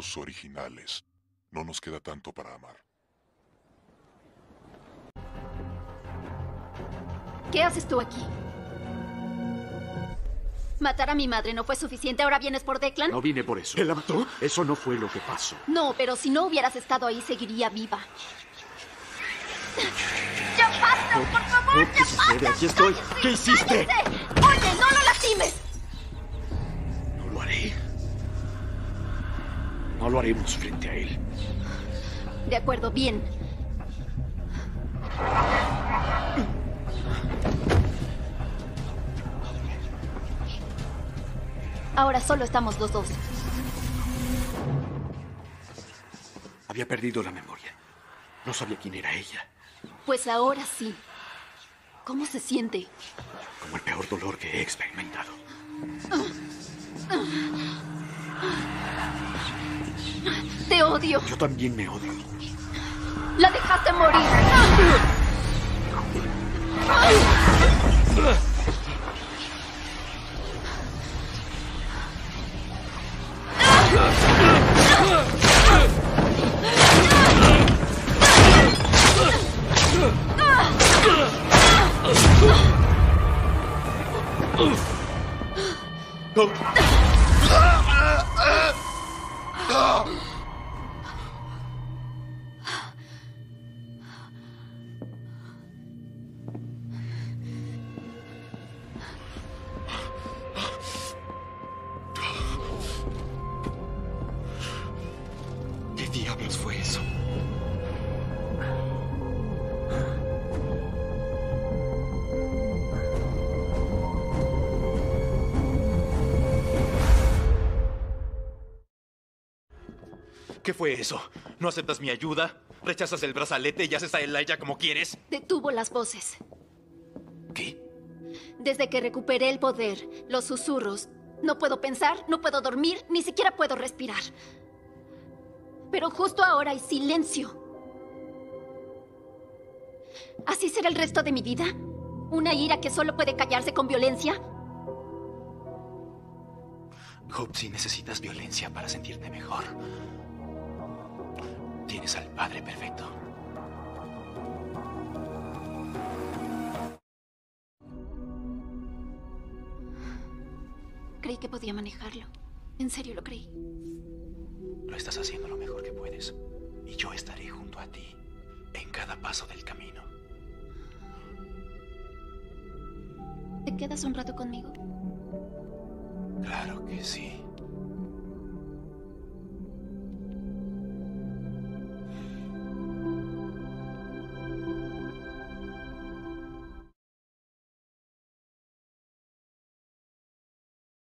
los originales. No nos queda tanto para amar. ¿Qué haces tú aquí? Matar a mi madre no fue suficiente. ¿Ahora vienes por Declan? No vine por eso. ¿Él la mató? Eso no fue lo que pasó. No, pero si no hubieras estado ahí, seguiría viva. ¡Ya basta! ¡Por favor, ¿Qué ya basta! Aquí estoy. ¡Cállese! ¿Qué hiciste? ¡Cállese! No lo haremos frente a él. De acuerdo, bien. Ahora solo estamos los dos. Había perdido la memoria. No sabía quién era ella. Pues ahora sí. ¿Cómo se siente? Como el peor dolor que he experimentado. Te odio. Yo también me odio. La dejaste morir. ¿Qué diablos fue eso? ¿Qué fue eso? ¿No aceptas mi ayuda? ¿Rechazas el brazalete y haces a Elijah como quieres? Detuvo las voces. ¿Qué? Desde que recuperé el poder, los susurros, no puedo pensar, no puedo dormir, ni siquiera puedo respirar. Pero justo ahora hay silencio. ¿Así será el resto de mi vida? ¿Una ira que solo puede callarse con violencia? Hope, si necesitas violencia para sentirte mejor. Tienes al Padre Perfecto. Creí que podía manejarlo. En serio lo creí. Lo estás haciendo lo mejor que puedes. Y yo estaré junto a ti en cada paso del camino. ¿Te quedas un rato conmigo? Claro que sí.